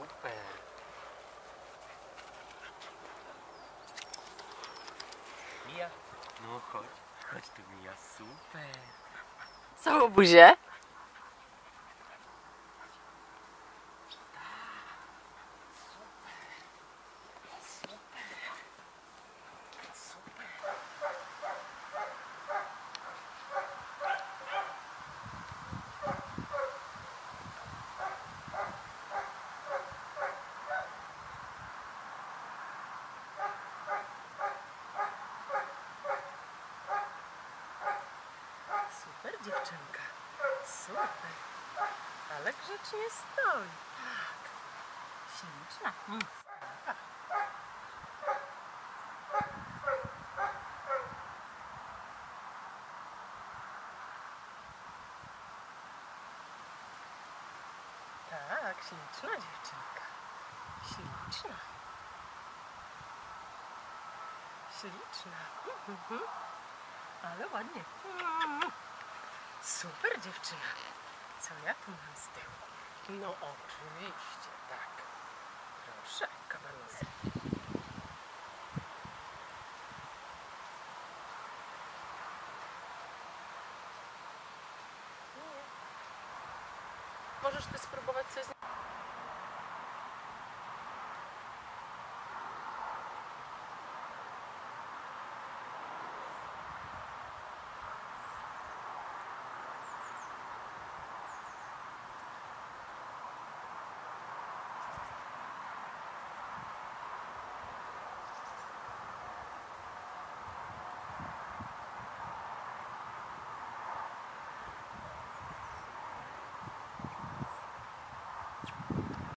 Super. Mija? No chodź, chodź tu Mija, super. Całą buzię. Super dziewczynka. Super. Ale grzecznie stoi. Tak. Śliczna. Mm. Tak, śliczna dziewczynka. Śliczna. Śliczna. Mhm. Ale ładnie. Mm. Super dziewczyna. Co ja tu mam z tyłu? No oczywiście, tak. Proszę, kabanosy. Możesz ty spróbować coś z